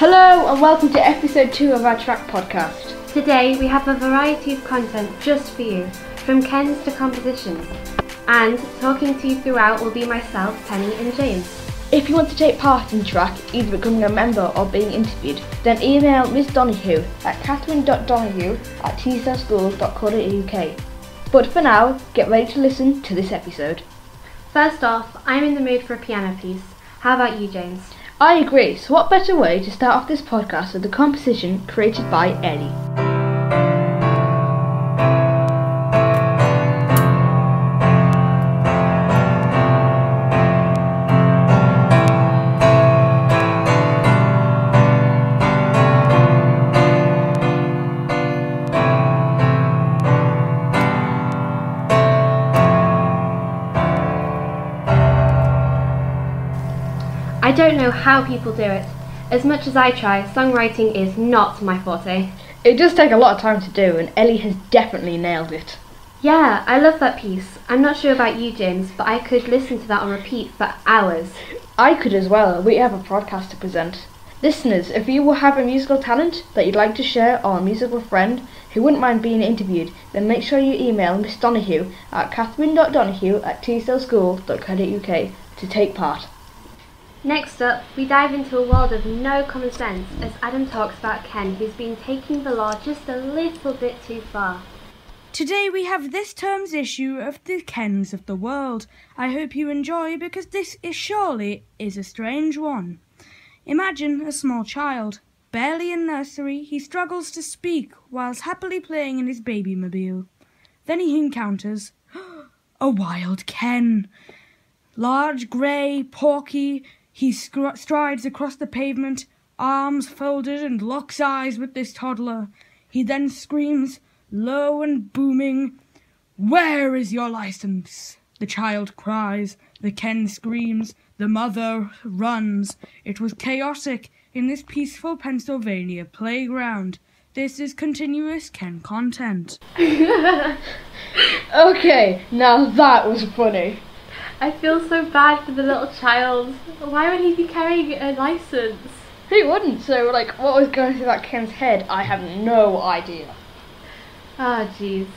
Hello and welcome to episode 2 of our TRAC podcast. Today we have a variety of content just for you, from Kens to compositions. And talking to you throughout will be myself, Penny and James. If you want to take part in TRAC, either becoming a member or being interviewed, then email Miss Donahue at catherine.donahue at teesdaleschools.co.uk. But for now, get ready to listen to this episode. First off, I'm in the mood for a piano piece. How about you, James? I agree, so what better way to start off this podcast with a composition created by Ellie? I don't know how people do it. As much as I try, songwriting is not my forte. It does take a lot of time to do, and Ellie has definitely nailed it. Yeah, I love that piece. I'm not sure about you, James, but I could listen to that on repeat for hours. I could as well. We have a podcast to present. Listeners, if you will have a musical talent that you'd like to share or a musical friend who wouldn't mind being interviewed, then make sure you email Miss Donahue at catherine.donahue at teesdaleschool.co.uk to take part. Next up, we dive into a world of no common sense as Adam talks about Ken, who's been taking the law just a little bit too far. Today we have this term's issue of the Kens of the world. I hope you enjoy because this is surely is a strange one. Imagine a small child. Barely in nursery, he struggles to speak whilst happily playing in his baby mobile. Then he encounters a wild Ken. Large, grey, porky, he strides across the pavement, arms folded, and locks eyes with this toddler. He then screams, low and booming, Where is your license? The child cries, the Ken screams, the mother runs. It was chaotic in this peaceful Pennsylvania playground. This is continuous Ken content. Okay, now that was funny. I feel so bad for the little child. Why would he be carrying a license? Who wouldn't? So, like, what was going through that Ken's head? I have no idea. Ah, jeez.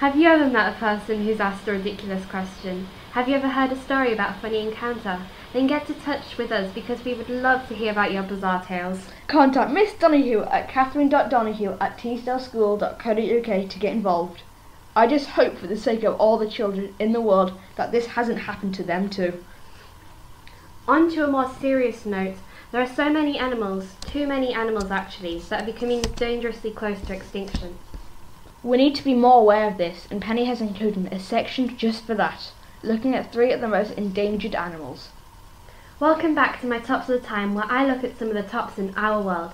Have you ever met a person who's asked a ridiculous question? Have you ever heard a story about a funny encounter? Then get in touch with us because we would love to hear about your bizarre tales. Contact Miss Donahue at catherine.donahue at teesdaleschool.co.uk to get involved. I just hope for the sake of all the children in the world that this hasn't happened to them too. On to a more serious note, there are so many animals, too many animals actually, that are becoming dangerously close to extinction. We need to be more aware of this, and Penny has included a section just for that, looking at three of the most endangered animals. Welcome back to my Tops of the Time where I look at some of the tops in our world.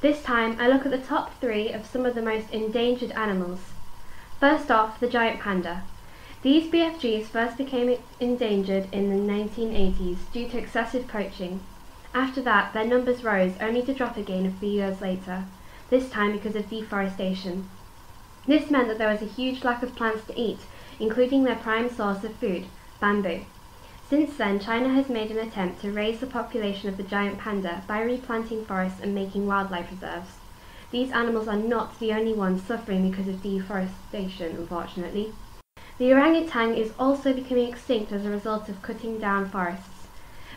This time I look at the top three of some of the most endangered animals. First off, the giant panda. These BFGs first became endangered in the 1980s due to excessive poaching. After that, their numbers rose only to drop again a few years later, this time because of deforestation. This meant that there was a huge lack of plants to eat, including their prime source of food, bamboo. Since then, China has made an attempt to raise the population of the giant panda by replanting forests and making wildlife reserves. These animals are not the only ones suffering because of deforestation, unfortunately. The orangutan is also becoming extinct as a result of cutting down forests.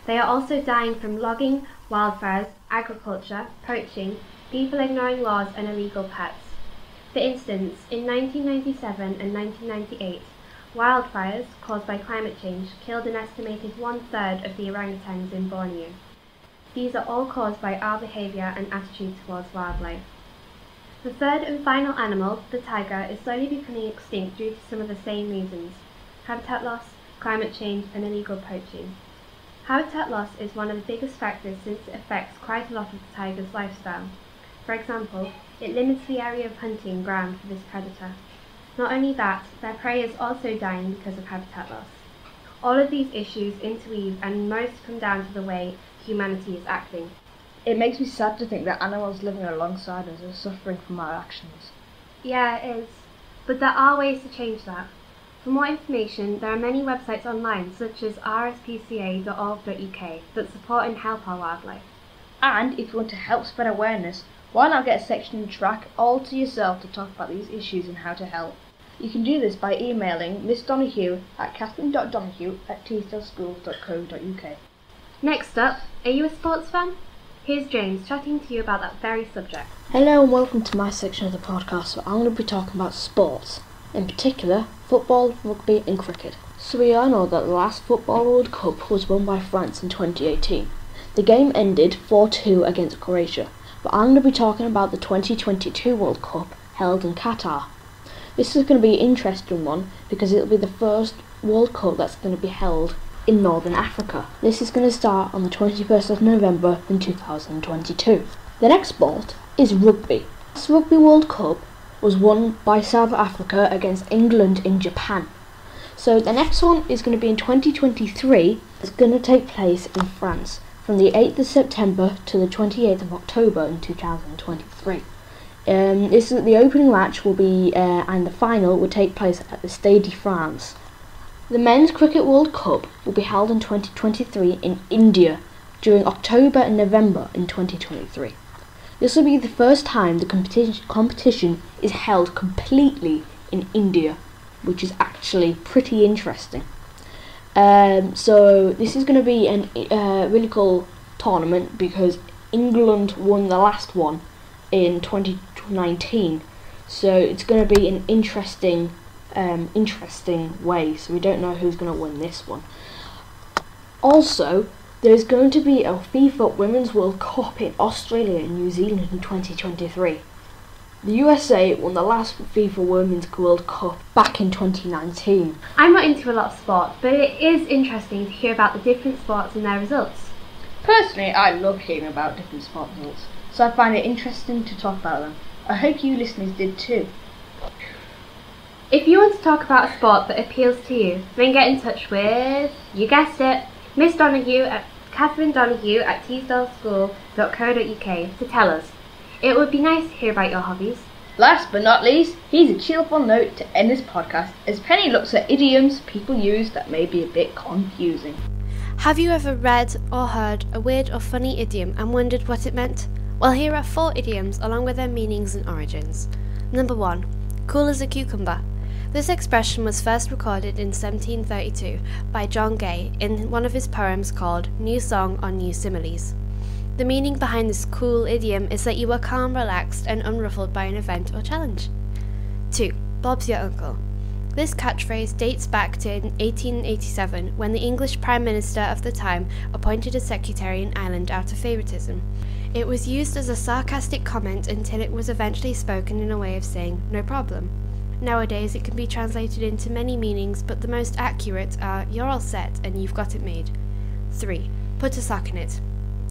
They are also dying from logging, wildfires, agriculture, poaching, people ignoring laws, and illegal pets. For instance, in 1997 and 1998, wildfires caused by climate change killed an estimated one third of the orangutans in Borneo. These are all caused by our behaviour and attitude towards wildlife. The third and final animal, the tiger, is slowly becoming extinct due to some of the same reasons habitat loss, climate change, and illegal poaching. Habitat loss is one of the biggest factors since it affects quite a lot of the tiger's lifestyle. For example, it limits the area of hunting ground for this predator. Not only that, their prey is also dying because of habitat loss. All of these issues interweave and most come down to the way humanity is acting. It makes me sad to think that animals living alongside us are suffering from our actions. Yeah, it is. But there are ways to change that. For more information, there are many websites online, such as rspca.org.uk, that support and help our wildlife. And if you want to help spread awareness, why not get a section in TRAC all to yourself to talk about these issues and how to help? You can do this by emailing Miss Donahue at catherine.donahue at teesdaleschools.co.uk. Next up, are you a sports fan? Here's James chatting to you about that very subject. Hello and welcome to my section of the podcast where I'm going to be talking about sports, in particular football, rugby and cricket. So we all know that the last Football World Cup was won by France in 2018. The game ended 4-2 against Croatia, but I'm going to be talking about the 2022 World Cup held in Qatar. This is going to be an interesting one because it'll be the first World Cup that's going to be held in Northern Africa. This is going to start on the 21st of November in 2022. The next sport is rugby. This Rugby World Cup was won by South Africa against England in Japan. So the next one is going to be in 2023. It's going to take place in France from the 8th of September to the 28th of October in 2023. Um, this is, the opening match will be uh, and the final will take place at the Stade de France. The Men's Cricket World Cup will be held in 2023 in India during October and November in 2023. This will be the first time the competition, competition is held completely in India, which is actually pretty interesting. Um, so this is going to be a uh, really cool tournament because England won the last one in 2019. So it's going to be an interesting, um, interesting way. So we don't know who's going to win this one. Also, there's going to be a FIFA Women's World Cup in Australia and New Zealand in 2023. The USA won the last FIFA Women's World Cup back in 2019. I'm not into a lot of sport, but it is interesting to hear about the different sports and their results. Personally, I love hearing about different sport results, so I find it interesting to talk about them. I hope you listeners did too. If you want to talk about a sport that appeals to you, then get in touch with, you guessed it, Miss Donahue at Catherine Donahue at teesdaleschool.co.uk to tell us. It would be nice to hear about your hobbies. Last but not least, here's a cheerful note to end this podcast as Penny looks at idioms people use that may be a bit confusing. Have you ever read or heard a weird or funny idiom and wondered what it meant? Well, here are four idioms along with their meanings and origins. Number one, cool as a cucumber. This expression was first recorded in 1732 by John Gay in one of his poems called New Song on New Similes. The meaning behind this cool idiom is that you are calm, relaxed, and unruffled by an event or challenge. 2. Bob's your uncle. This catchphrase dates back to 1887 when the English Prime Minister of the time appointed a secretary in Ireland out of favouritism. It was used as a sarcastic comment until it was eventually spoken in a way of saying, no problem. Nowadays it can be translated into many meanings, but the most accurate are, you're all set and you've got it made. 3. Put a sock in it.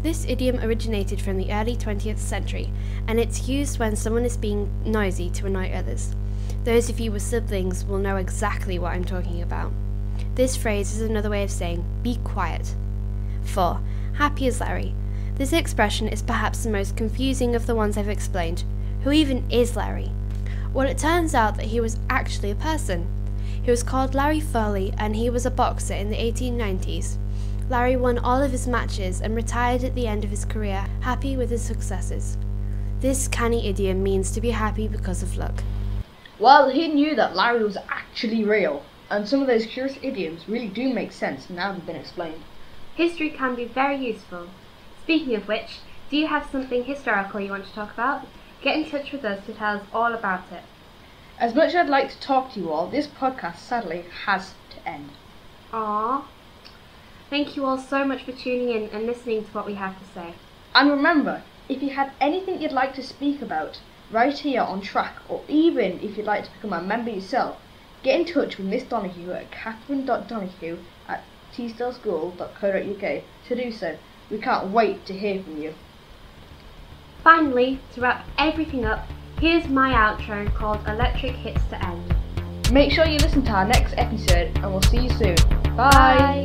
This idiom originated from the early 20th century, and it's used when someone is being noisy to annoy others. Those of you with siblings will know exactly what I'm talking about. This phrase is another way of saying, be quiet. 4. Happy as Larry. This expression is perhaps the most confusing of the ones I've explained. Who even is Larry? Well, it turns out that he was actually a person. He was called Larry Foley, and he was a boxer in the 1890s. Larry won all of his matches and retired at the end of his career, happy with his successes. This canny idiom means to be happy because of luck. Well, he knew that Larry was actually real, and some of those curious idioms really do make sense now they've been explained. History can be very useful. Speaking of which, do you have something historical you want to talk about? Get in touch with us to tell us all about it. As much as I'd like to talk to you all, this podcast sadly has to end. Aww. Thank you all so much for tuning in and listening to what we have to say. And remember, if you had anything you'd like to speak about, right here on TRAC, or even if you'd like to become a member yourself, get in touch with Miss Donahue at catherine.donahue at teesdaleschool.co.uk to do so. We can't wait to hear from you. Finally, to wrap everything up, here's my outro called Electric Hits to End. Make sure you listen to our next episode and we'll see you soon. Bye. Bye.